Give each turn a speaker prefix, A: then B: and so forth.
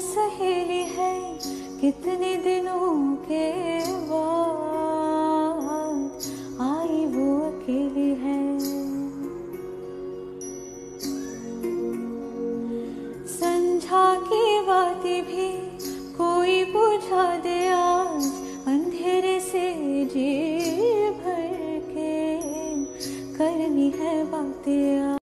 A: सहेली है कितने दिनों के बाद आई वो अकेली है। संझा की बातें भी कोई बुझा दे आज, अंधेरे से जी भर के। करनी है बातें